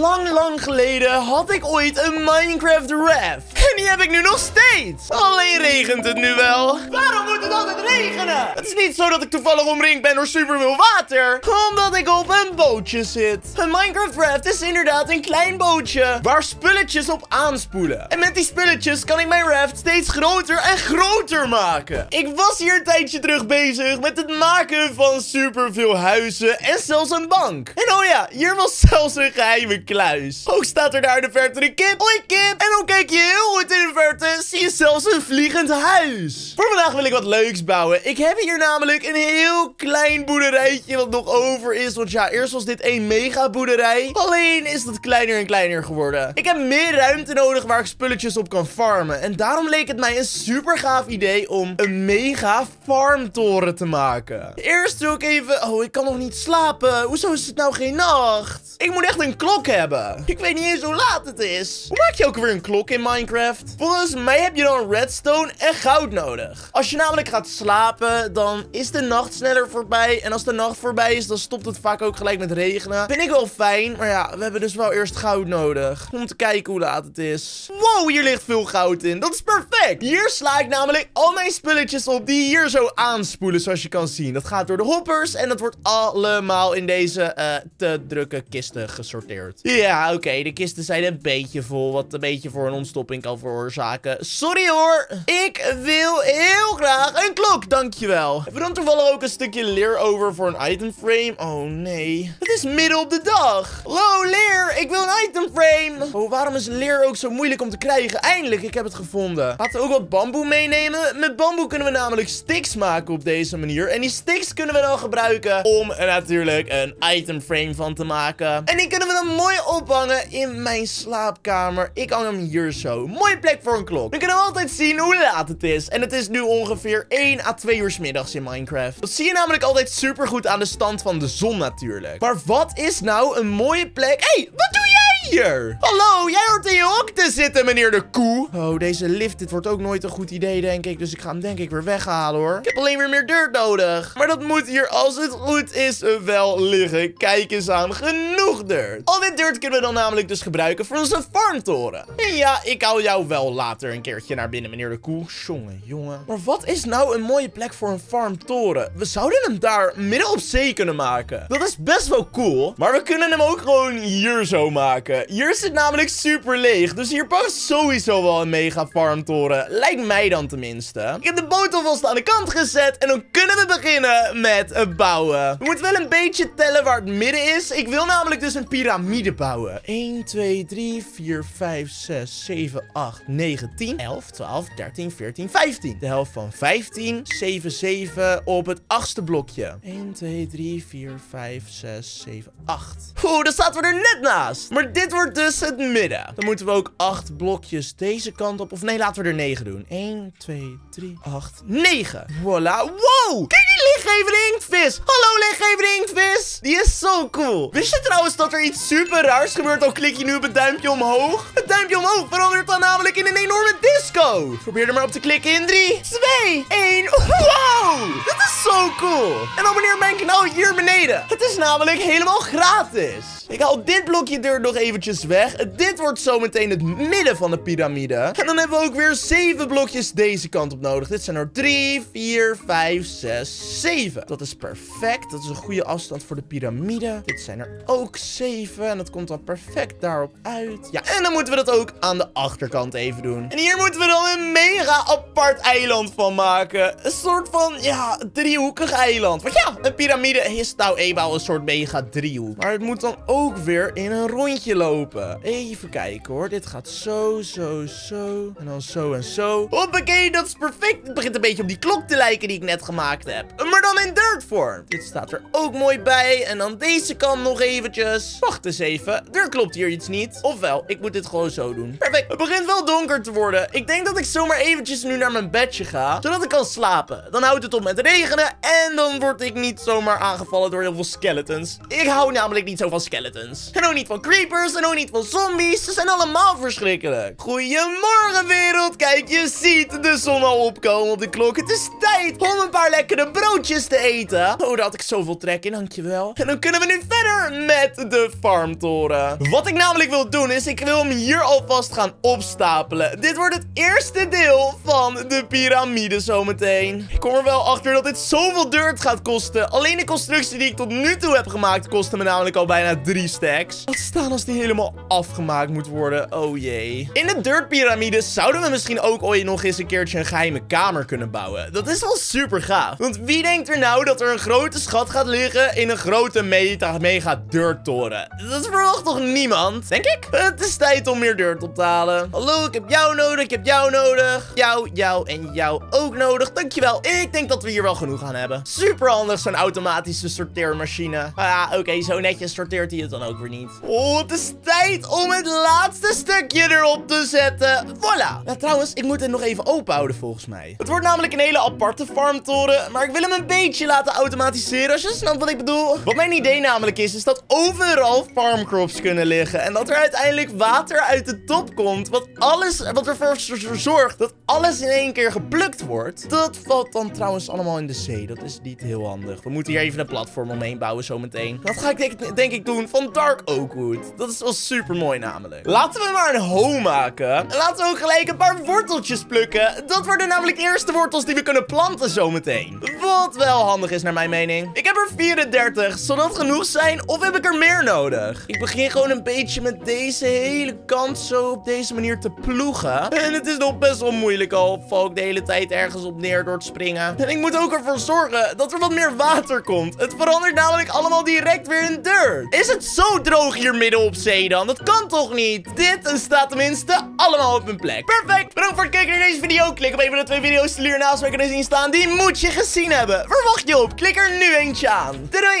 Lang, lang geleden had ik ooit een Minecraft raft. En die heb ik nu nog steeds. Alleen regent het nu wel. Waarom moet het altijd regenen? Het is niet zo dat ik toevallig omringd ben door superveel water. Omdat ik op een bootje zit. Een Minecraft raft is inderdaad een klein bootje waar spulletjes op aanspoelen. En met die spulletjes kan ik mijn raft steeds groter en groter maken. Ik was hier een tijdje terug bezig met het maken van superveel huizen en zelfs een bank. En oh ja, hier was zelfs een geheime kluis. Ook staat er daar de verte kip. Hoi kip! En dan kijk je heel in de verte, zie je zelfs een vliegend huis. Voor vandaag wil ik wat leuks bouwen. Ik heb hier namelijk een heel klein boerderijtje wat nog over is. Want ja, eerst was dit één mega boerderij. Alleen is het kleiner en kleiner geworden. Ik heb meer ruimte nodig waar ik spulletjes op kan farmen. En daarom leek het mij een super gaaf idee om een mega farmtoren te maken. Eerst doe ik even... Oh, ik kan nog niet slapen. Hoezo is het nou geen nacht? Ik moet echt een klok hebben. Ik weet niet eens hoe laat het is. Hoe maak je ook weer een klok in Minecraft? Volgens mij heb je dan redstone en goud nodig. Als je namelijk gaat slapen, dan is de nacht sneller voorbij. En als de nacht voorbij is, dan stopt het vaak ook gelijk met regenen. Vind ik wel fijn, maar ja, we hebben dus wel eerst goud nodig. Om te kijken hoe laat het is. Wow, hier ligt veel goud in. Dat is perfect. Hier sla ik namelijk al mijn spulletjes op die hier zo aanspoelen, zoals je kan zien. Dat gaat door de hoppers en dat wordt allemaal in deze uh, te drukke kisten gesorteerd. Ja, oké, de kisten zijn een beetje vol, wat een beetje voor een ontstopping kan veroorzaken. Sorry hoor. Ik wil heel graag een klok, dankjewel. Hebben we dan toevallig ook een stukje leer over voor een item frame? Oh nee. Het is midden op de dag. Hallo leer, ik wil een item frame. Oh, waarom is leer ook zo moeilijk om te krijgen? Eindelijk, ik heb het gevonden. We ook wat bamboe meenemen. Met bamboe kunnen we namelijk sticks maken op deze manier. En die sticks kunnen we dan gebruiken om er natuurlijk een item frame van te maken. En die kunnen we dan mooi ophangen in mijn slaapkamer. Ik hang hem hier zo. Mooie plek voor een klok. Dan kunnen we altijd zien hoe laat het is. En het is nu ongeveer 1 à 2 uur s middags in Minecraft. Dat zie je namelijk altijd super goed aan de stand van de zon natuurlijk. Maar wat is nou een mooie plek? Hé, hey, wat doe jij? Hier? Hallo, jij hoort in je hok te zitten, meneer de koe. Oh, deze lift, dit wordt ook nooit een goed idee, denk ik. Dus ik ga hem denk ik weer weghalen, hoor. Ik heb alleen weer meer dirt nodig. Maar dat moet hier, als het goed is, wel liggen. Kijk eens aan, genoeg dirt. Al dit dirt kunnen we dan namelijk dus gebruiken voor onze farmtoren. En ja, ik hou jou wel later een keertje naar binnen, meneer de koe. Jongen, jongen. Maar wat is nou een mooie plek voor een farmtoren? We zouden hem daar midden op zee kunnen maken. Dat is best wel cool. Maar we kunnen hem ook gewoon hier zo maken. Hier is het namelijk super leeg. Dus hier past sowieso wel een mega farmtoren. Lijkt mij dan tenminste. Ik heb de boot aan de kant gezet. En dan kunnen we beginnen met bouwen. We moeten wel een beetje tellen waar het midden is. Ik wil namelijk dus een piramide bouwen. 1, 2, 3, 4, 5, 6, 7, 8, 9, 10, 11, 12, 13, 14, 15. De helft van 15, 7, 7 op het achtste blokje. 1, 2, 3, 4, 5, 6, 7, 8. Oeh, dan staat we er net naast. Maar dit wordt dus het midden. Dan moeten we ook acht blokjes deze kant op. Of nee, laten we er negen doen. 1, 2, 3, 8, 9. Voilà. Wow! Kijk die lichtgevende inktvis. Hallo lichtgevende inktvis. Die is zo cool. Wist je trouwens dat er iets super raars gebeurt al klik je nu op het duimpje omhoog? Duimpje omhoog verandert dan namelijk in een enorme disco. Probeer er maar op te klikken in 3, 2, 1. Wow! Dit is zo cool. En abonneer mijn kanaal hier beneden. Het is namelijk helemaal gratis. Ik haal dit blokje deur nog eventjes weg. Dit wordt zometeen het midden van de piramide. En dan hebben we ook weer 7 blokjes deze kant op nodig. Dit zijn er 3, 4, 5, 6, 7. Dat is perfect. Dat is een goede afstand voor de piramide. Dit zijn er ook 7. En dat komt dan perfect daarop uit. Ja, en dan moeten we dat ook aan de achterkant even doen. En hier moeten we dan een mega apart eiland van maken. Een soort van, ja, driehoekig eiland. Want ja, een piramide is nou eenmaal een soort mega driehoek. Maar het moet dan ook weer in een rondje lopen. Even kijken hoor. Dit gaat zo, zo, zo. En dan zo en zo. Hoppakee, dat is perfect. Het begint een beetje op die klok te lijken die ik net gemaakt heb. Maar dan in dirt vorm. Dit staat er ook mooi bij. En dan deze kant nog eventjes. Wacht eens even. Er klopt hier iets niet. Ofwel, ik moet dit gewoon zo doen. Perfect. Het begint wel donker te worden. Ik denk dat ik zomaar eventjes nu naar mijn bedje ga. Zodat ik kan slapen. Dan houdt het op met regenen. En dan word ik niet zomaar aangevallen door heel veel skeletons. Ik hou namelijk niet zo van skeletons. En ook niet van creepers. En ook niet van zombies. Ze zijn allemaal verschrikkelijk. Goedemorgen wereld. Kijk, je ziet de zon al opkomen op de klok. Het is tijd om een paar lekkere broodjes te eten. Oh, daar had ik zoveel trek in, dankjewel. En dan kunnen we nu verder met de farmtoren. Wat ik namelijk wil doen, is ik wil hem hier alvast gaan opstapelen. Dit wordt het eerste deel van de piramide zometeen. Ik kom er wel achter dat dit zoveel dirt gaat kosten. Alleen de constructie die ik tot nu toe heb gemaakt, kostte me namelijk al bijna drie stacks. Wat staan als die helemaal afgemaakt moet worden. Oh jee. In de dirt piramide zouden we misschien ook ooit nog eens een keertje een geheime kamer kunnen bouwen. Dat is wel super gaaf. Want wie denkt er nou dat er een grote schat gaat liggen in een grote meta mega dirt toren? Dat verwacht toch niemand? Denk ik? Het is tijd om meer dirt op te halen. Hallo, ik heb jou nodig, ik heb jou nodig. Jou, jou en jou ook nodig. Dankjewel. Ik denk dat we hier wel genoeg aan hebben. Super handig zo'n automatische sorteermachine. Maar ja, oké, zo netjes sorteert hij het dan ook weer niet. Oh, het is tijd om het laatste stukje erop te zetten. Voilà. Ja, trouwens, ik moet het nog even open houden volgens mij. Het wordt namelijk een hele aparte farmtoren. Maar ik wil hem een beetje laten automatiseren, als je snapt wat ik bedoel. Wat mijn idee namelijk is, is dat overal farmcrops kunnen liggen. En dat er uiteindelijk water uit de top komt. Wat alles, wat ervoor zorgt dat alles in één keer geplukt wordt. Dat valt dan trouwens allemaal in de zee. Dat is niet heel handig. We moeten hier even een platform omheen bouwen zometeen. Dat ga ik denk, ik doen van Dark Oakwood. Dat is wel super mooi namelijk. Laten we maar een home maken. En laten we ook gelijk een paar worteltjes plukken. Dat worden namelijk de eerste wortels die we kunnen planten zometeen. Wat wel handig is naar mijn mening. Ik heb er 34. Zal dat genoeg zijn? Of heb ik er meer nodig? Ik begin gewoon een beetje met deze hele kant zo op deze manier te ploegen. En het is nog best wel moeilijk al. Val ik de hele tijd ergens op neer door te springen. En ik moet ook ervoor zorgen dat er wat meer water komt. Het verandert namelijk allemaal direct weer in dirt. Is het zo droog hier midden op zee dan? Dat kan toch niet? Dit staat tenminste allemaal op hun plek. Perfect. Bedankt voor het kijken naar deze video. Klik op een van de twee video's die hiernaast mee kunnen zien staan. Die moet je gezien hebben. Verwacht je op. Klik er nu eentje aan. Doei doei.